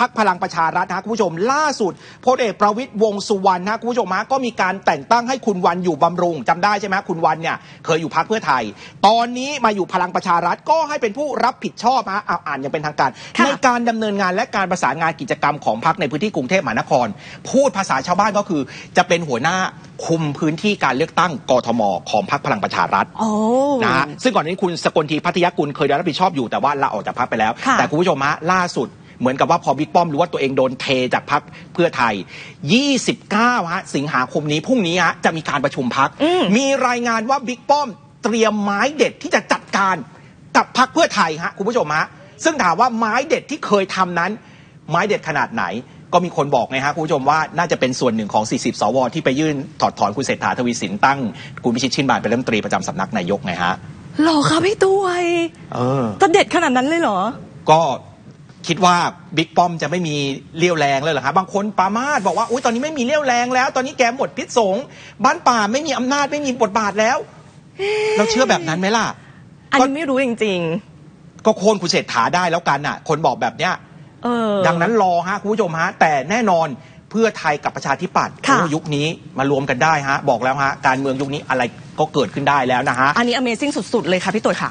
พักพลังประชารัฐนะคุณผู้ชม ล่าสุดพลเอกประวิตยวงษ์สุวรรณนะคุณผู้ชมฮะก็มีการแต่งตั้งให้คุณวันอยู่บำรุงจำได้ใช่ไหมคุณวันเนี่ยเคยอยู่พักเพื่อไทย ตอนนี้มาอยู่พลังประชารัฐก็ให้เป็นผู้รับผิดชอบฮะเอาอ่านอย่างเป็นทางการค่ะในการดำเนินงานและการประสานงานกิจกรรมของพักในพื้นที่กรุงเทพมหานคร พูดภาษาชาวบ้านก็คือ จะเป็นหัวหน้าคุมพื้นที่การเลือกตั้งกทม ของพักพลังประชารัฐโอ้นะฮะซึ่งก่อนหนานี้คุณสกลทีพัทยากุลเคยได้รับผิดชอบอยู่แต่ว่าลาออกจากพักไปแล้วค่ะแต่คุณผู้ชมฮะล่าสุด เหมือนกับว่าพอบิ๊กป้อมรู้ว่าตัวเองโดนเทจากพักเพื่อไทย 29 ฮะ สิงหาคมนี้พรุ่งนี้ฮะจะมีการประชุมพักอืมมีรายงานว่าบิ๊กป้อมเตรียมไม้เด็ดที่จะจัดการกับพักเพื่อไทยฮะคุณผู้ชมฮะซึ่งถามว่าไม้เด็ดที่เคยทำนั้น ไม้เด็ดขนาดไหนก็มีคนบอกไงฮะคุณผู้ชมว่าน่าจะเป็นส่วนหนึ่งของ 40 สว ที่ไปยื่นถอดถอนคุณเศรษฐาทวีสินตั้ง คุณพิชิตชินบานเป็นรัฐมนตรีประจำสำนักนายกไงฮะหรอคะพี่ตัวยเออจะเด็ดขนาดนั้นเลยเหรอ ก็ คิดว่าบิ๊กป้อมจะไม่มีเลี้ยวแรงเลยเหรอครับบางคนปรามาสบอกว่าอุ้ยตอนนี้ไม่มีเลี้ยวแรงแล้ว ตอนนี้แกหมดพิษสงฆ์บ้านป่าไม่มีอำนาจไม่มีบทบาทแล้ว เราเชื่อแบบนั้นไหมล่ะ อันก็นี้ไม่รู้จริงก็โค่นคุณเศรษฐาได้แล้วกันน่ะ คนบอกแบบเนี้ยๆเออดังนั้นรอฮะคุณผู้ชมฮะ แต่แน่นอนเพื่อไทยกับประชาธิปัตย์ค่ะโอ้ยุคนี้มารวมกันได้ฮะ บอกแล้วฮะ การเมืองยุคนี้อะไรก็เกิดขึ้นได้แล้วนะฮะ อันนี้ Amazing สุด ๆ เลยค่ะพี่ตัวยค่ะ